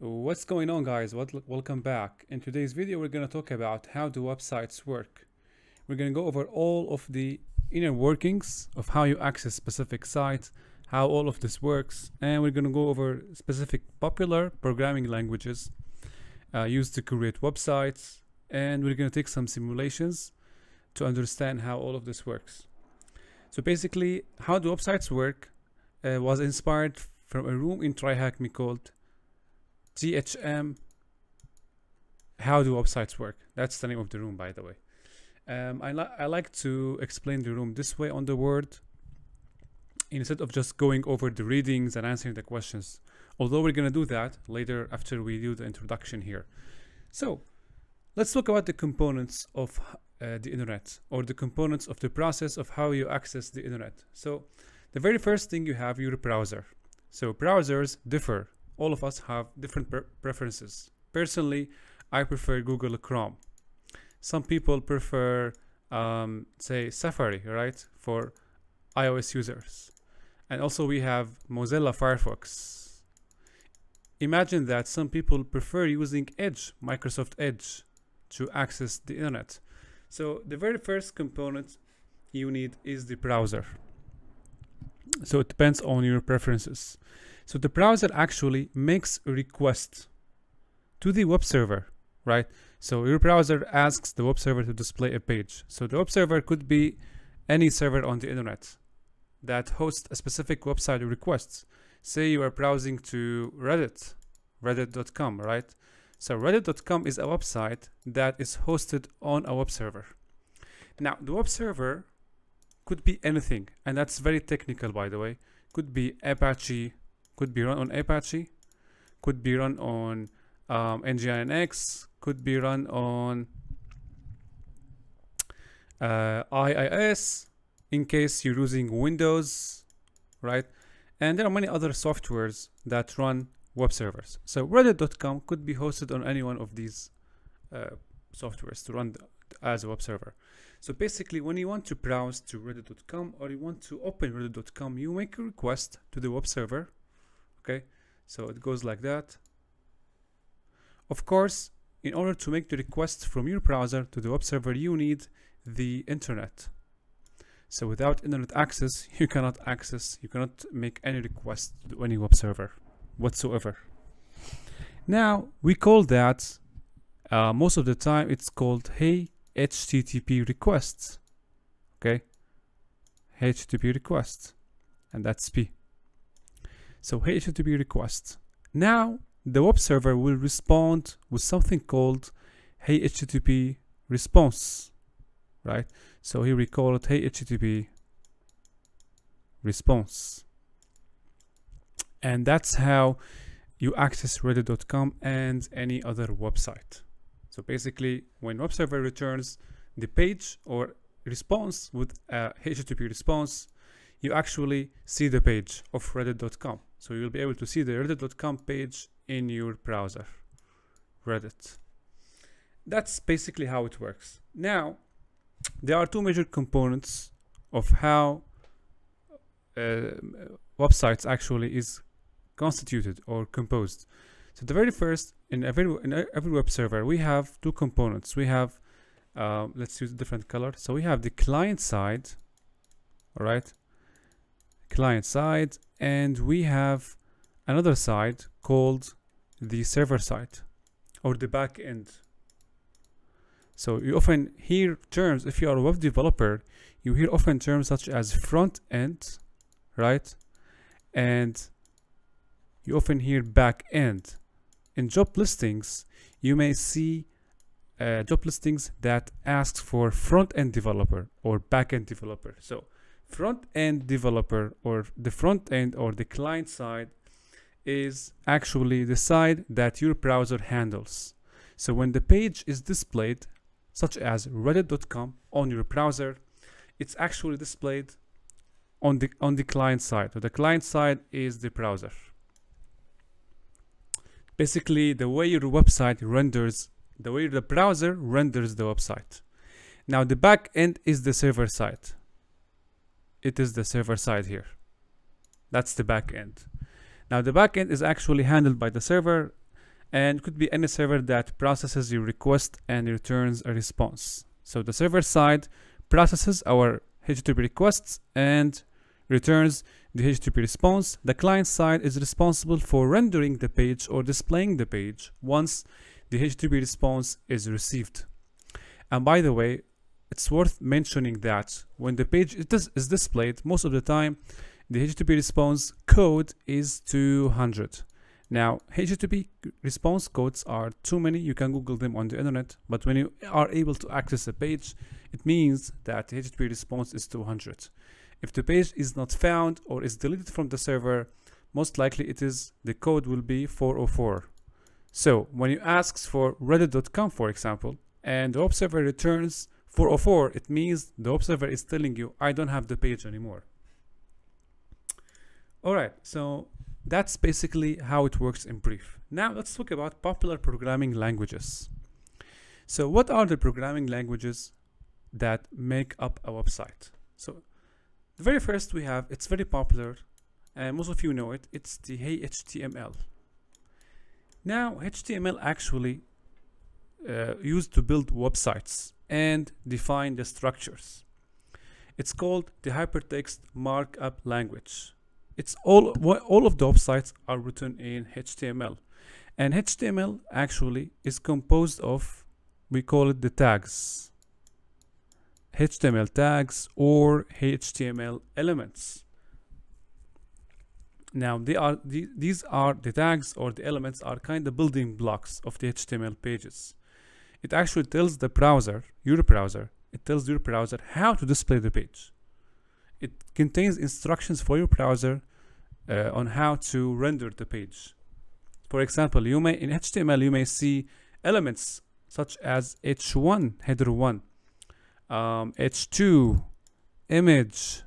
What's going on guys? Welcome back. In today's video we're going to talk about how do websites work. We're going to go over all of the inner workings of how you access specific sites, how all of this works, and we're going to go over specific popular programming languages uh, used to create websites, and we're going to take some simulations to understand how all of this works. So basically, how do websites work uh, was inspired from a room in TryHackMe called THM How do websites work? That's the name of the room, by the way. Um, I, li I like to explain the room this way on the word instead of just going over the readings and answering the questions. Although we're going to do that later after we do the introduction here. So let's talk about the components of uh, the internet or the components of the process of how you access the internet. So the very first thing you have your browser. So browsers differ. All of us have different pre preferences. Personally, I prefer Google Chrome. Some people prefer, um, say, Safari, right, for iOS users. And also we have Mozilla Firefox. Imagine that some people prefer using Edge, Microsoft Edge, to access the internet. So the very first component you need is the browser. So it depends on your preferences. So the browser actually makes a request to the web server, right? So your browser asks the web server to display a page. So the web server could be any server on the internet that hosts a specific website requests. Say you are browsing to Reddit, reddit.com, right? So reddit.com is a website that is hosted on a web server. Now the web server could be anything, and that's very technical by the way. Could be Apache, could be run on Apache, could be run on um, Nginx, could be run on uh, IIS in case you're using Windows, right? And there are many other softwares that run web servers. So reddit.com could be hosted on any one of these uh, softwares to run as a web server. So basically when you want to browse to reddit.com or you want to open reddit.com, you make a request to the web server. Okay, so it goes like that. Of course, in order to make the request from your browser to the web server, you need the internet. So without internet access, you cannot access, you cannot make any request to any web server whatsoever. Now, we call that, uh, most of the time, it's called Hey HTTP requests. Okay? HTTP requests And that's P. So HTTP request. Now, the web server will respond with something called Hey HTTP response. Right? So here we call it Hey HTTP response and that's how you access reddit.com and any other website so basically when web server returns the page or response with a http response you actually see the page of reddit.com so you'll be able to see the reddit.com page in your browser reddit that's basically how it works now there are two major components of how uh, websites actually is constituted or composed. So the very first, in every, in every web server, we have two components. We have, uh, let's use a different color. So we have the client side, all right, client side, and we have another side called the server side or the back end. So you often hear terms, if you are a web developer, you hear often terms such as front end, right? And you often hear back end. In job listings, you may see uh, job listings that asks for front end developer or back end developer. So front end developer or the front end or the client side is actually the side that your browser handles. So when the page is displayed, such as reddit.com on your browser, it's actually displayed on the on the client side. So the client side is the browser basically the way your website renders, the way the browser renders the website. Now the back end is the server side. It is the server side here. That's the back end. Now the back end is actually handled by the server and could be any server that processes your request and returns a response. So the server side processes our HTTP requests and returns the HTTP response. The client side is responsible for rendering the page or displaying the page once the HTTP response is received. And by the way, it's worth mentioning that when the page is displayed, most of the time, the HTTP response code is 200. Now, HTTP response codes are too many. You can Google them on the internet. But when you are able to access a page, it means that the HTTP response is 200. If the page is not found or is deleted from the server, most likely it is the code will be 404. So when you ask for reddit.com, for example, and the web server returns 404, it means the web server is telling you, I don't have the page anymore. All right, so that's basically how it works in brief. Now let's talk about popular programming languages. So what are the programming languages that make up a website? So the very first we have, it's very popular and most of you know it, it's the Hey HTML. Now HTML actually uh, used to build websites and define the structures. It's called the Hypertext Markup Language. It's all all of the websites are written in HTML, and HTML actually is composed of we call it the tags. HTML tags or HTML elements. Now they are the, these are the tags or the elements are kind of building blocks of the HTML pages. It actually tells the browser, your browser, it tells your browser how to display the page. It contains instructions for your browser uh, on how to render the page. For example, you may in HTML you may see elements such as h1 header 1, um, h2 image.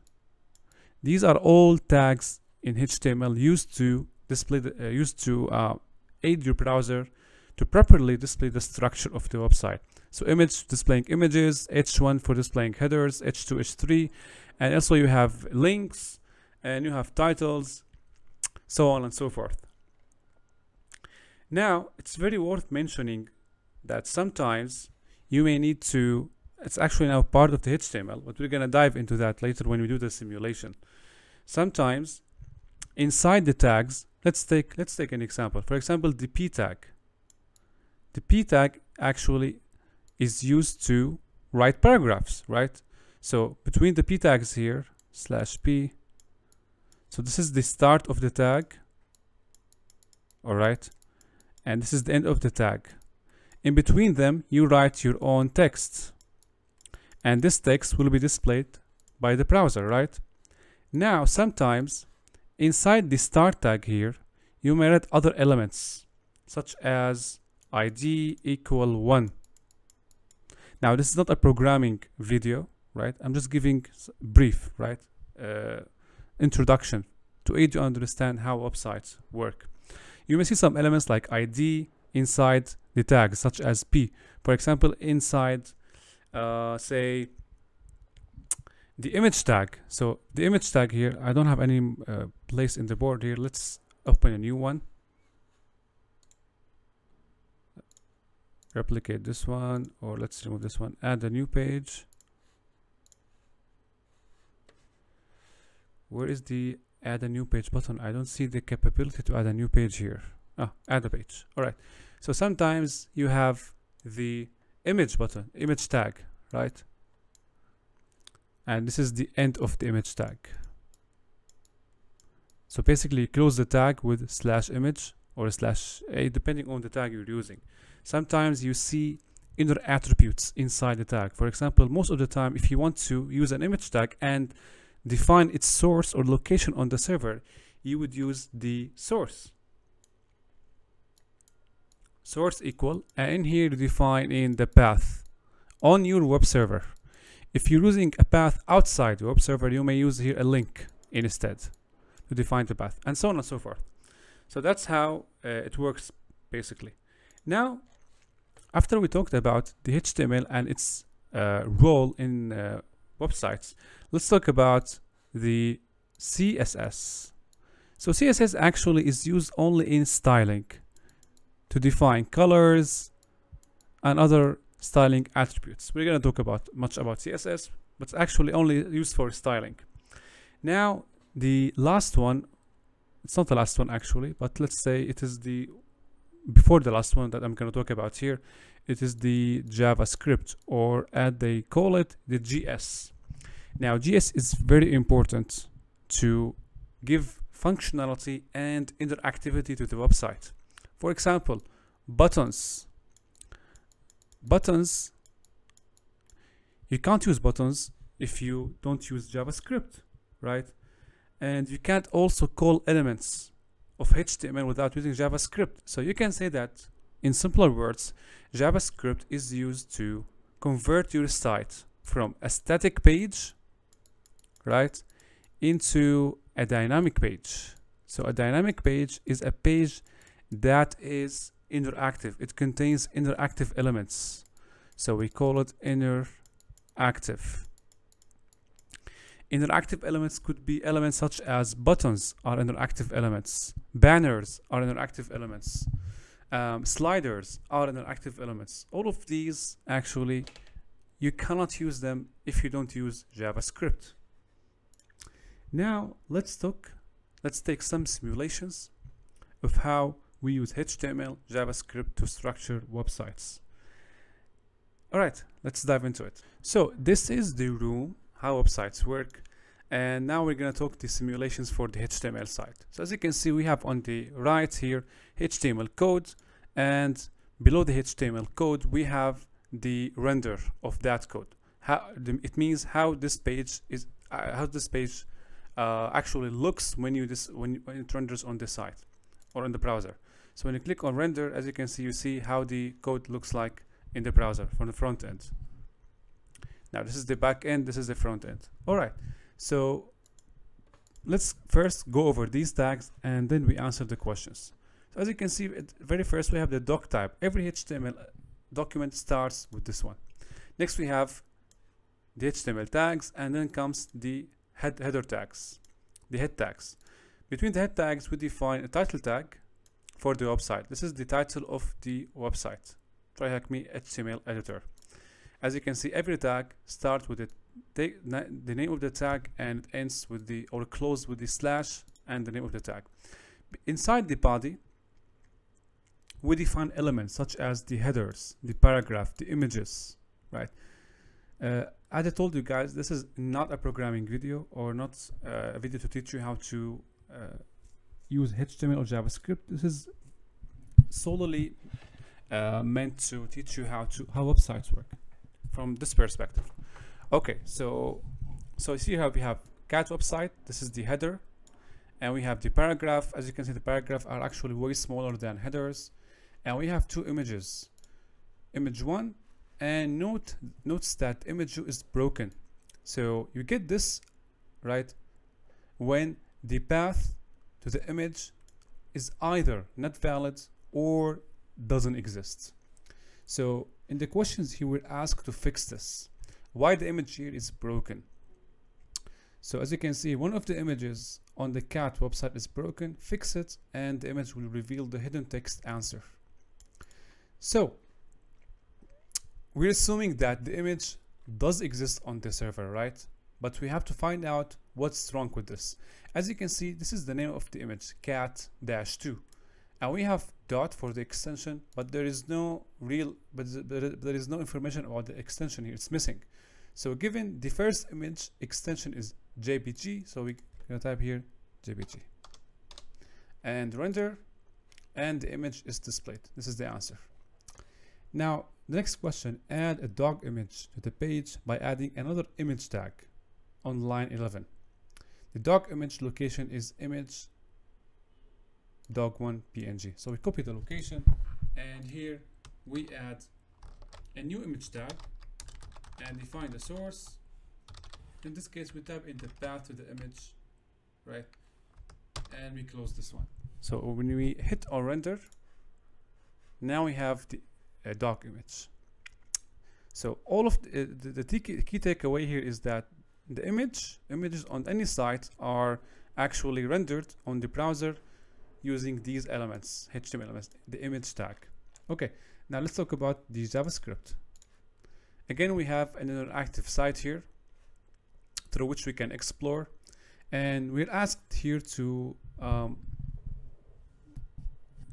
These are all tags in HTML used to display the, uh, used to uh, aid your browser to properly display the structure of the website. So image displaying images, h1 for displaying headers, h2, h3, and also you have links and you have titles so on and so forth. Now, it's very worth mentioning that sometimes you may need to, it's actually now part of the HTML, but we're going to dive into that later when we do the simulation. Sometimes inside the tags, let's take, let's take an example. For example, the p tag. The p tag actually is used to write paragraphs, right? So between the p tags here, slash p, so this is the start of the tag. All right. And this is the end of the tag. In between them, you write your own text. And this text will be displayed by the browser, right? Now, sometimes inside the start tag here, you may add other elements, such as id equal 1. Now, this is not a programming video, right? I'm just giving brief, right? Uh, introduction to aid you understand how websites work. You may see some elements like ID inside the tag, such as P. For example, inside, uh, say, the image tag. So the image tag here, I don't have any uh, place in the board here. Let's open a new one. Replicate this one, or let's remove this one. Add a new page. where is the add a new page button? I don't see the capability to add a new page here. Ah add a page. All right. So sometimes you have the image button image tag right? And this is the end of the image tag. So basically close the tag with slash image or slash a depending on the tag you're using sometimes you see inner attributes inside the tag for example most of the time if you want to use an image tag and define its source or location on the server, you would use the source. Source equal, and here you define in the path on your web server. If you're using a path outside the web server, you may use here a link instead to define the path, and so on and so forth. So that's how uh, it works basically. Now, after we talked about the HTML and its uh, role in uh, websites, let's talk about the CSS. So CSS actually is used only in styling. to define colors and other styling attributes. We're going to talk about much about CSS, but it's actually only used for styling. Now, the last one, it's not the last one actually, but let's say it is the before the last one that I'm going to talk about here. It is the JavaScript or as they call it, the GS. Now, GS is very important to give functionality and interactivity to the website. For example, buttons. Buttons, you can't use buttons if you don't use JavaScript, right? And you can't also call elements of HTML without using JavaScript. So you can say that in simpler words, JavaScript is used to convert your site from a static page, right, into a dynamic page. So a dynamic page is a page that is interactive. It contains interactive elements. So we call it interactive. Interactive elements could be elements such as buttons are interactive elements. Banners are interactive elements. Um, sliders are interactive elements. All of these actually, you cannot use them if you don't use JavaScript. Now let's talk, let's take some simulations of how we use HTML, JavaScript to structure websites. All right, let's dive into it. So this is the room, how websites work. And now we're gonna talk the simulations for the HTML site. So as you can see, we have on the right here, HTML code. And below the HTML code, we have the render of that code. How it means how this page is, uh, how this page uh, actually looks when you this when, when it renders on the site or in the browser. So when you click on render, as you can see, you see how the code looks like in the browser from the front end. Now this is the back end, this is the front end. All right, so let's first go over these tags and then we answer the questions. So as you can see, very first we have the doc type. Every HTML uh, document starts with this one. Next we have the HTML tags and then comes the head header tags, the head tags. Between the head tags, we define a title tag for the website. This is the title of the website. TryHackMe HTML editor. As you can see, every tag starts with the, the name of the tag and ends with the or close with the slash and the name of the tag. Inside the body, we define elements such as the headers, the paragraph, the images, right? Uh, as I told you guys, this is not a programming video or not uh, a video to teach you how to uh, use HTML or JavaScript. This is solely uh, meant to teach you how to how websites work from this perspective. Okay, so so see how we have cat website. This is the header, and we have the paragraph. As you can see, the paragraph are actually way smaller than headers, and we have two images. Image one and note notes that image is broken so you get this right when the path to the image is either not valid or doesn't exist so in the questions he will ask to fix this why the image here is broken so as you can see one of the images on the cat website is broken fix it and the image will reveal the hidden text answer so we're assuming that the image does exist on the server, right? But we have to find out what's wrong with this. As you can see, this is the name of the image, cat-2. And we have dot for the extension, but there is no real, but there is no information about the extension here. It's missing. So given the first image extension is JPG, so we're gonna type here JPG. And render, and the image is displayed. This is the answer. Now, the next question, add a dog image to the page by adding another image tag on line 11. The dog image location is image dog1 png. So we copy the location and here we add a new image tag and define the source. In this case, we type in the path to the image, right? And we close this one. So when we hit our render, now we have the a dog image. So all of the, uh, the, the key takeaway here is that the image images on any site are actually rendered on the browser using these elements, HTML elements, the image tag. Okay, now let's talk about the JavaScript. Again, we have an interactive site here through which we can explore. And we're asked here to um,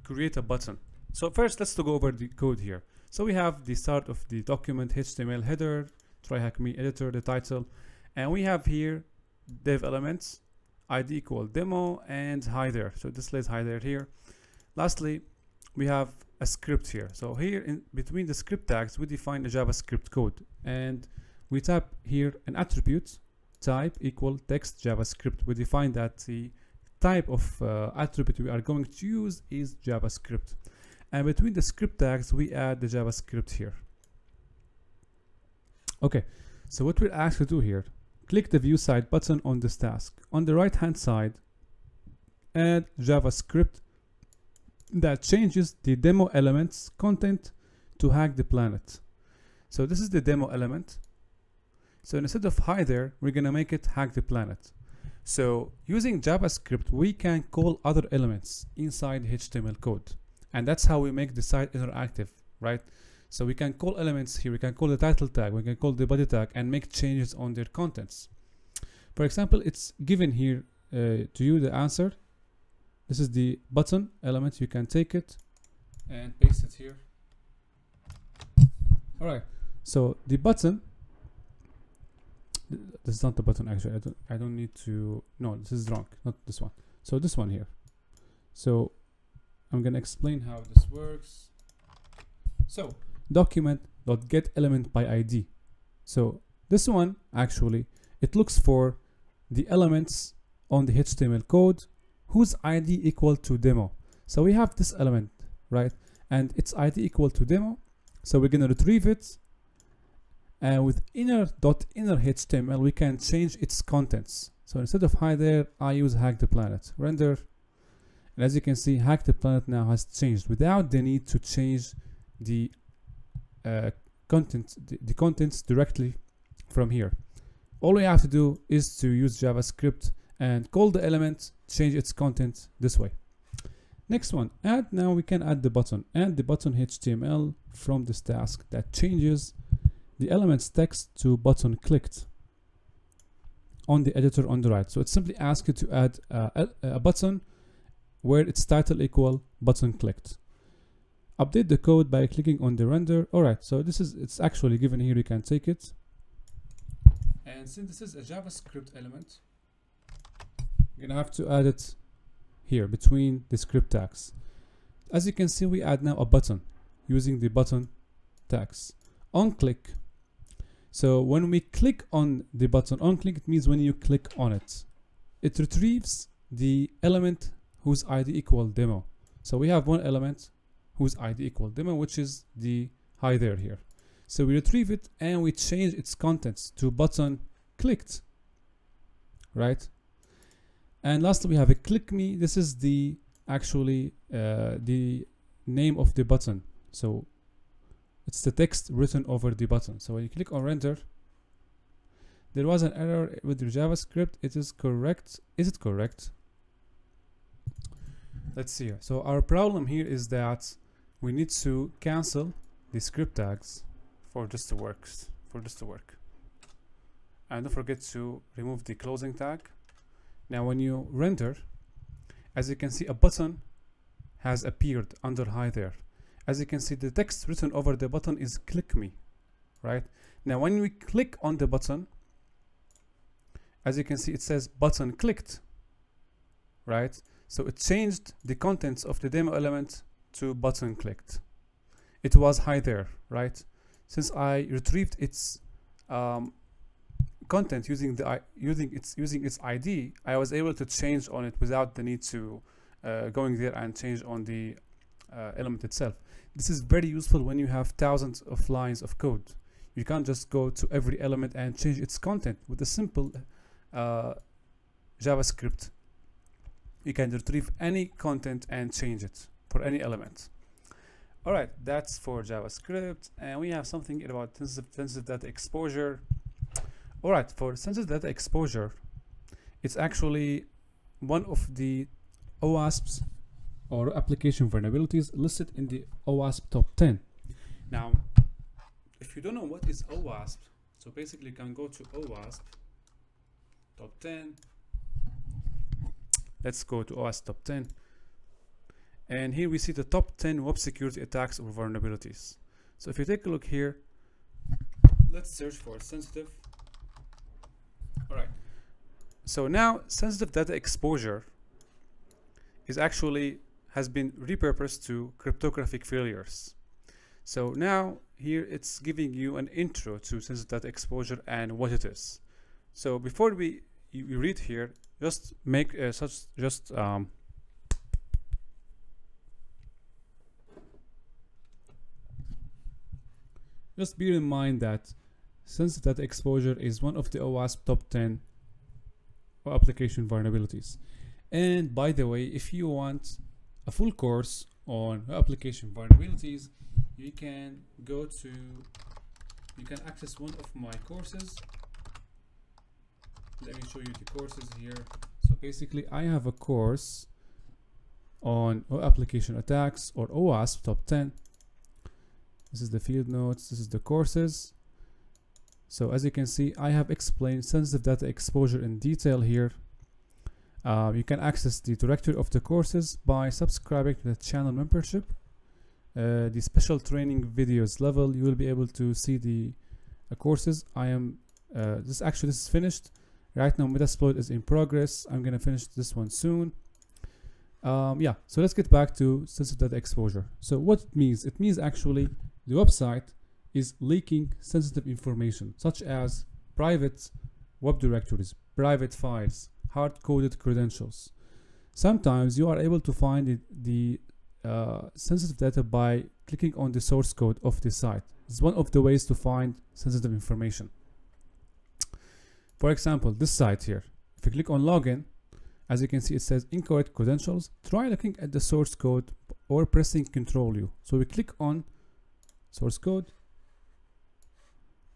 create a button. So first, let's go over the code here. So we have the start of the document, HTML header, TryHackMe editor, the title, and we have here dev elements, id equal demo and hi there. So this displays hi there here. Lastly, we have a script here. So here in between the script tags, we define a JavaScript code and we type here an attribute type equal text JavaScript. We define that the type of uh, attribute we are going to use is JavaScript. And between the script tags, we add the JavaScript here. Okay, so what we're asked to do here, click the view site button on this task. On the right hand side, add JavaScript that changes the demo elements content to hack the planet. So this is the demo element. So instead of hi there, we're gonna make it hack the planet. So using JavaScript, we can call other elements inside HTML code. And that's how we make the site interactive, right? So we can call elements here, we can call the title tag, we can call the body tag and make changes on their contents. For example, it's given here uh, to you the answer. This is the button element, you can take it and paste it here. All right, so the button, this is not the button actually, I don't, I don't need to, no, this is wrong, not this one. So this one here. So I'm gonna explain how this works. So document.get element by ID. So this one actually, it looks for the elements on the HTML code whose ID equal to demo. So we have this element, right? And its ID equal to demo. So we're gonna retrieve it. And with inner.inner HTML, we can change its contents. So instead of hi there, I use hack the planet. Render. And as you can see, hack the planet now has changed without the need to change the uh, content, the, the contents directly from here. All we have to do is to use JavaScript and call the element, change its content this way. Next one, add, now we can add the button, add the button HTML from this task that changes the element's text to button clicked on the editor on the right. So it simply asks you to add a, a button where its title equal button clicked update the code by clicking on the render. All right so this is it's actually given here you can take it. And since this is a javascript element you're gonna have to add it here between the script tags. As you can see we add now a button using the button tags. On click. So when we click on the button on click it means when you click on it. It retrieves the element whose id equal demo. So we have one element whose id equal demo which is the hi there here. So we retrieve it and we change its contents to button clicked right? And lastly we have a click me. This is the actually uh, the name of the button. So it's the text written over the button. So when you click on render there was an error with your javascript. It is correct. Is it correct? Let's see so our problem here is that we need to cancel the script tags for just to work for just to work. And don't forget to remove the closing tag. Now when you render as you can see a button has appeared under hi there. As you can see the text written over the button is click me right? Now when we click on the button as you can see it says button clicked right? So it changed the contents of the demo element to button clicked. It was hi there, right? Since I retrieved its um, content using the using its using its ID, I was able to change on it without the need to uh, going there and change on the uh, element itself. This is very useful when you have thousands of lines of code. You can't just go to every element and change its content with a simple uh, JavaScript. You can retrieve any content and change it for any element. All right, that's for JavaScript. And we have something about sensitive, sensitive data exposure. All right, for sensitive data exposure, it's actually one of the OWASP's or application vulnerabilities listed in the OWASP top 10. Now, if you don't know what is OWASP, so basically you can go to OWASP top 10. Let's go to OWASP top 10. And here we see the top 10 web security attacks or vulnerabilities. So if you take a look here, let's search for sensitive. All right. So now sensitive data exposure is actually has been repurposed to cryptographic failures. So now here it's giving you an intro to sensitive data exposure and what it is. So before we read here, just make uh, such just um, just bear in mind that since that exposure is one of the OWASP top 10 application vulnerabilities. And by the way, if you want a full course on application vulnerabilities, you can go to, you can access one of my courses. Let me show you the courses here. So basically I have a course on uh, application attacks or OWASP top 10. This is the field notes, this is the courses. So as you can see, I have explained sensitive data exposure in detail here. Uh, you can access the directory of the courses by subscribing to the channel membership. Uh, the special training videos level, you will be able to see the uh, courses. I am, uh, this actually this is finished. Right now Metasploit is in progress. I'm gonna finish this one soon. Um, yeah, so let's get back to sensitive data exposure. So what it means, it means actually the website is leaking sensitive information such as private web directories, private files, hard-coded credentials. Sometimes you are able to find it, the uh, sensitive data by clicking on the source code of the site. It's one of the ways to find sensitive information. For example, this site here, if you click on login, as you can see it says incorrect credentials, try looking at the source code or pressing Control U. So we click on source code.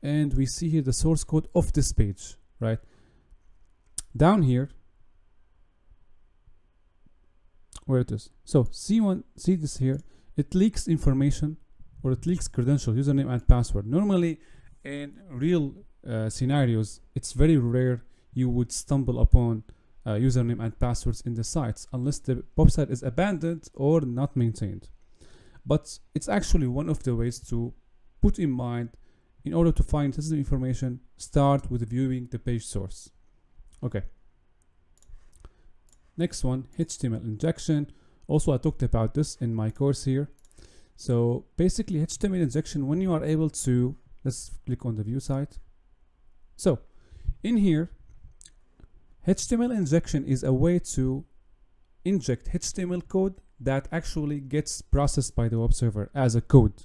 And we see here the source code of this page right? Down here where it is. So see one see this here? It leaks information or it leaks credential username and password. Normally in real uh, scenarios it's very rare you would stumble upon uh, username and passwords in the sites unless the website is abandoned or not maintained but it's actually one of the ways to put in mind in order to find sensitive information, start with viewing the page source. Okay. Next one, HTML injection. Also, I talked about this in my course here. So basically HTML injection, when you are able to, let's click on the view site. So in here, HTML injection is a way to inject HTML code that actually gets processed by the web server as a code.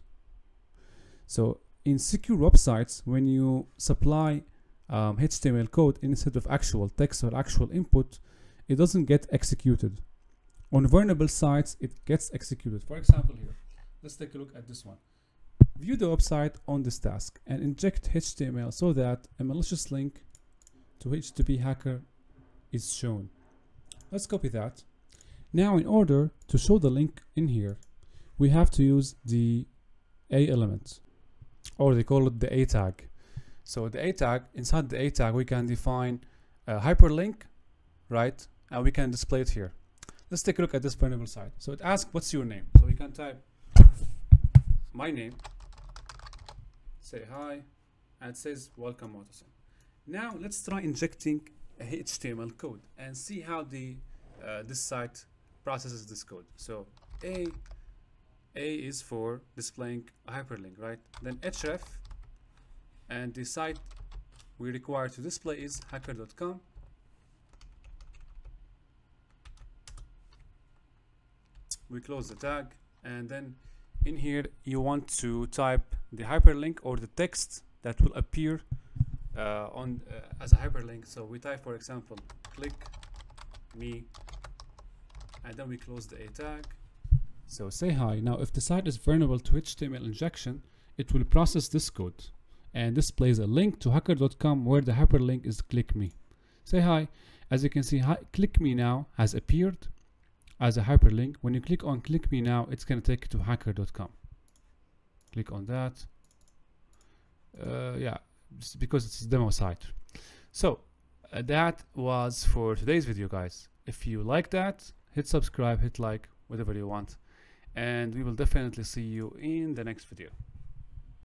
So in secure websites, when you supply um, HTML code instead of actual text or actual input, it doesn't get executed. On vulnerable sites, it gets executed. For example, here, let's take a look at this one. View the website on this task and inject HTML so that a malicious link to HTTP hacker is shown. Let's copy that. Now, in order to show the link in here, we have to use the A element or they call it the A tag. So the A tag, inside the A tag, we can define a hyperlink, right? And we can display it here. Let's take a look at this vulnerable site. So it asks, what's your name? So we can type my name, say hi, and it says welcome Motasem. Now let's try injecting a HTML code and see how the uh, this site processes this code. So A a is for displaying a hyperlink, right? Then href and the site we require to display is hacker.com. We close the tag and then in here you want to type the hyperlink or the text that will appear uh, on uh, as a hyperlink. So we type, for example, click me, and then we close the A tag. So say hi. Now if the site is vulnerable to HTML injection, it will process this code and displays a link to hacker.com where the hyperlink is click me. Say hi. As you can see, hi, click me now has appeared as a hyperlink. When you click on click me now, it's going to take you to hacker.com. Click on that. Uh, yeah, because it's a demo site. So uh, that was for today's video, guys. If you like that, hit subscribe hit like whatever you want. And we will definitely see you in the next video.